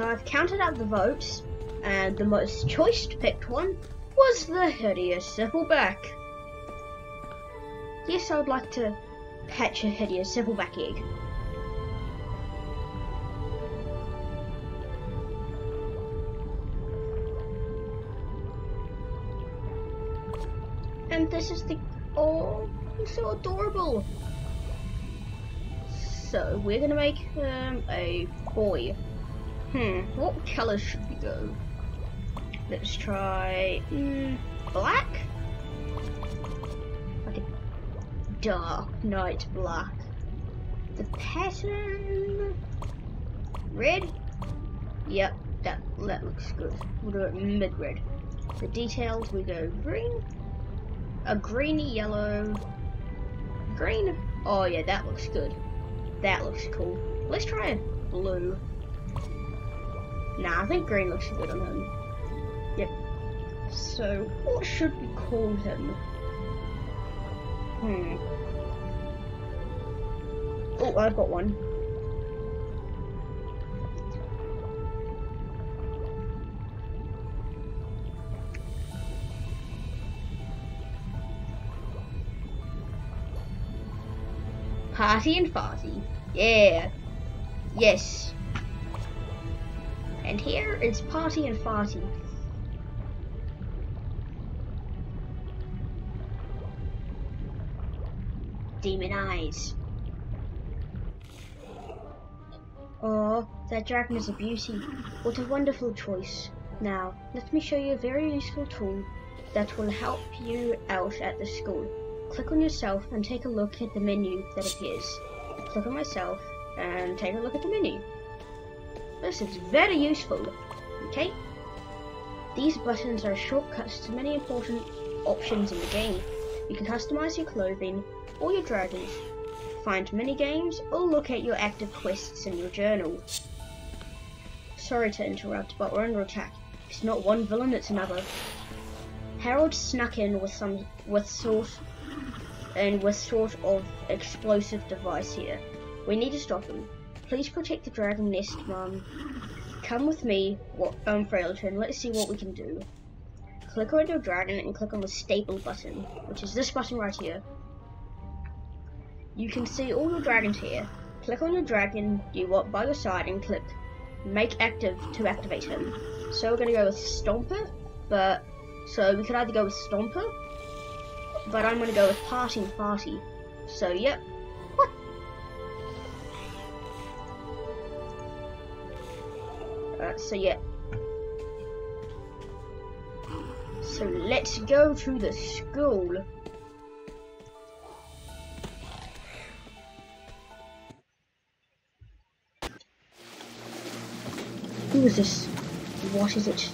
So I've counted up the votes, and the most choice picked one was the hideous Zippleback. Yes, I would like to hatch a hideous Zippleback egg. And this is the oh, so adorable. So we're gonna make him a boy. Hmm, what color should we go? Let's try mm, black. Like a dark night black. The pattern red. Yep, that that looks good. We'll do it mid red. The details we go green a greeny yellow, green. Oh yeah, that looks good. That looks cool. Let's try a blue. Nah, I think green looks good on him. Yep. So, what should we call him? Hmm. Oh, I've got one. Party and Farty. Yeah. Yes. And here is Party and Farty. Demon Eyes. Oh, that dragon is a beauty. What a wonderful choice. Now, let me show you a very useful tool that will help you out at the school. Click on yourself and take a look at the menu that appears. Click on myself and take a look at the menu. This is very useful. Okay? These buttons are shortcuts to many important options in the game. You can customize your clothing or your dragons, find mini games, or look at your active quests in your journal. Sorry to interrupt, but we're under attack. It's not one villain, it's another. Harald snuck in with some with sort and with sort of explosive device here. We need to stop him. Please protect the dragon nest, Mum. Come with me, um, Frailton. Let's see what we can do. Click on your dragon and click on the staple button, which is this button right here. You can see all your dragons here. Click on your dragon you want by your side and click make active to activate him. So we're gonna go with Stomper, but so we could either go with Stomper but I'm gonna go with Party Party. So, yep. So, yeah. So, let's go to the school. Who is this? What is it?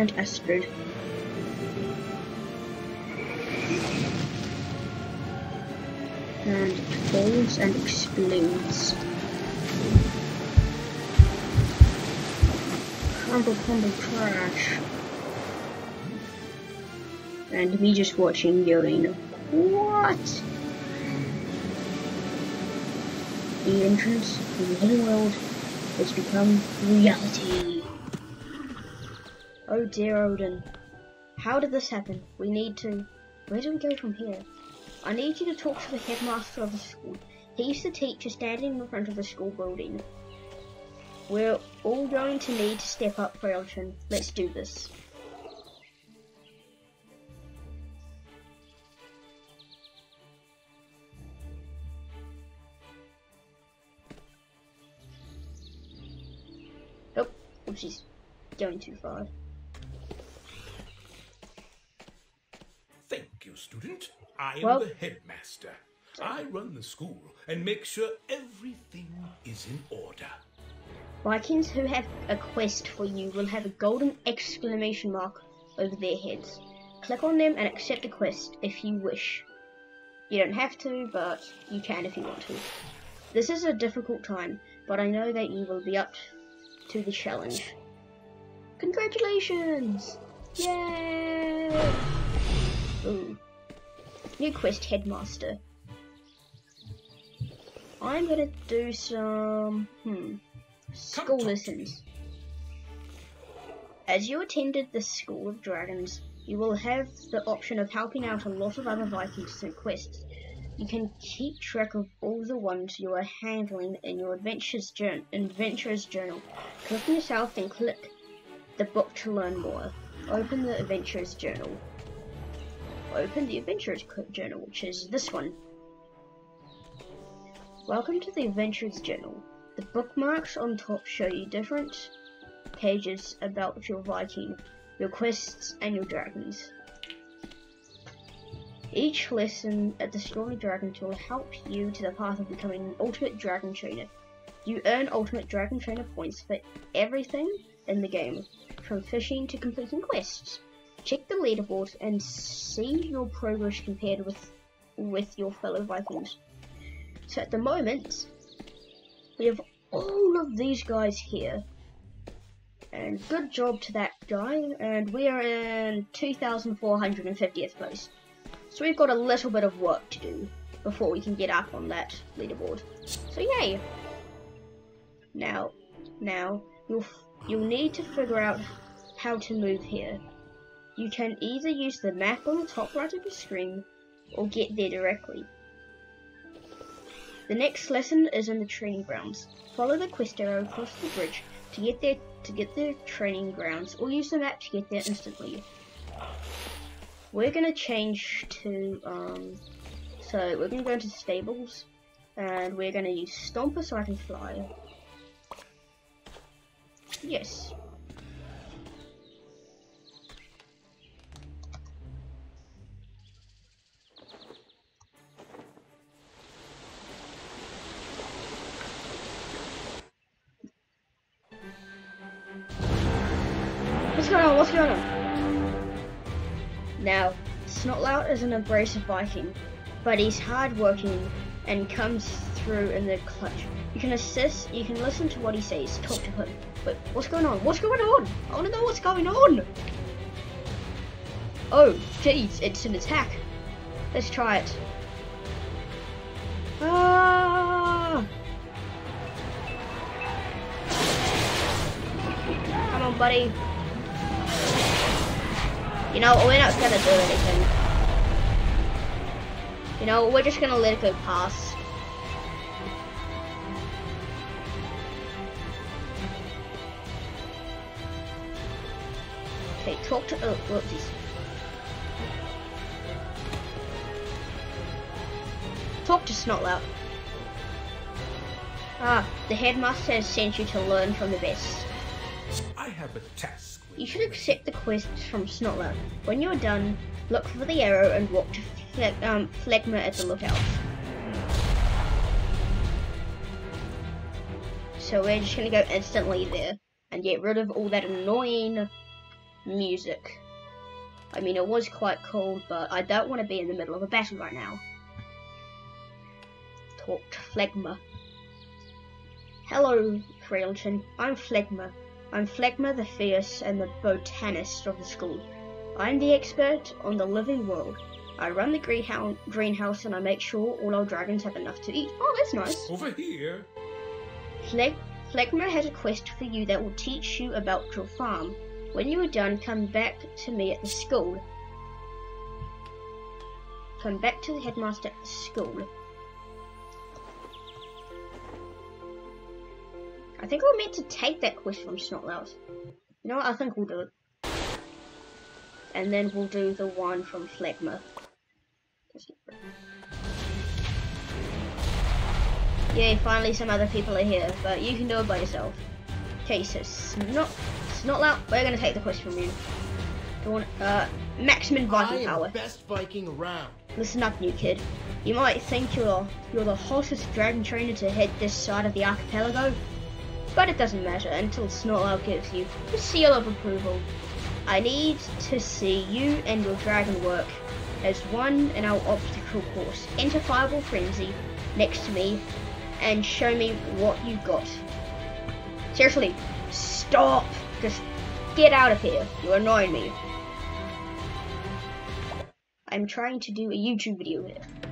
and Astrid. And it falls and explodes. Crumble, crumble, crash. And me just watching going, what? The entrance to the hidden world has become reality. Oh dear Odin. How did this happen? We need to... Where do we go from here? I need you to talk to the headmaster of the school. He's the teacher standing in front of the school building. We're all going to need to step up, Frailton. Let's do this. Oh, she's going too far. you, student. I am well, the headmaster. I run the school and make sure everything is in order. Vikings who have a quest for you will have a golden exclamation mark over their heads. Click on them and accept the quest if you wish. You don't have to, but you can if you want to. This is a difficult time, but I know that you will be up to the challenge. Congratulations! Yay! Ooh. New quest, Headmaster. I'm gonna do some, hmm, school lessons. As you attended the School of Dragons, you will have the option of helping out a lot of other Vikings in quests. You can keep track of all the ones you are handling in your adventures, journal. adventurer's journal. Click on yourself and click the book to learn more. Open the adventurer's journal. Open the adventurer's journal, which is this one. Welcome to the adventurer's journal. The bookmarks on top show you different pages about your Viking, your quests, and your dragons. Each lesson at the Stormy Dragon Tour will help you to the path of becoming an Ultimate Dragon Trainer. You earn Ultimate Dragon Trainer points for everything in the game, from fishing to completing quests. Check the leaderboard and see your progress compared with with your fellow Vikings. So at the moment, we have all of these guys here. And good job to that guy, and we are in 2,450th place. So we've got a little bit of work to do before we can get up on that leaderboard. So yay! Now, now, you'll, you'll need to figure out how to move here. You can either use the map on the top right of your screen, or get there directly. The next lesson is in the training grounds. Follow the quest arrow across the bridge to get there to get the training grounds, or use the map to get there instantly we're gonna change to um, so we're gonna go into stables and we're gonna use Stomper so I can fly. Yes. What's going on? What's going on? Now, Snotlout is an abrasive Viking, but he's hardworking and comes through in the clutch. You can assist, you can listen to what he says, talk to him. But what's going on? What's going on? I want to know what's going on. Oh, jeez, it's an attack. Let's try it. Ah! Come on, buddy. You know, we're not gonna do anything. You know, we're just gonna let it go past. Okay, talk to, oh, whoopsies. Talk to Snotlout. Ah, the headmaster has sent you to learn from the best. I have a test. You should accept the quest from Snotlout. When you're done, look for the arrow and walk to Fle um, Phlegma at the lookout. So we're just gonna go instantly there and get rid of all that annoying music. I mean, it was quite cool, but I don't want to be in the middle of a battle right now. Talk to Phlegma. Hello, Frailton. I'm Phlegma. I'm Phlegma the Fierce and the botanist of the school. I'm the expert on the living world. I run the greenhouse and I make sure all our dragons have enough to eat. Oh, that's nice. Over here. Phleg Phlegma has a quest for you that will teach you about your farm. When you are done, come back to me at the school. Come back to the headmaster at the school. I think we're meant to take that quest from Snotlout. You know what? I think we'll do it. And then we'll do the one from Phlegma. Yay, finally some other people are here, but you can do it by yourself. Okay, so Snot, Snotlout, we're gonna take the quest from you. The one, uh, maximum Viking power. best Viking around. Listen up, new kid. You might think you're you're the hottest dragon trainer to hit this side of the archipelago, but it doesn't matter until Snotlout gives you the seal of approval. I need to see you and your dragon work as one in our obstacle course. Enter Fireball Frenzy next to me and show me what you got. Seriously, stop! Just get out of here. You're annoying me. I'm trying to do a YouTube video here.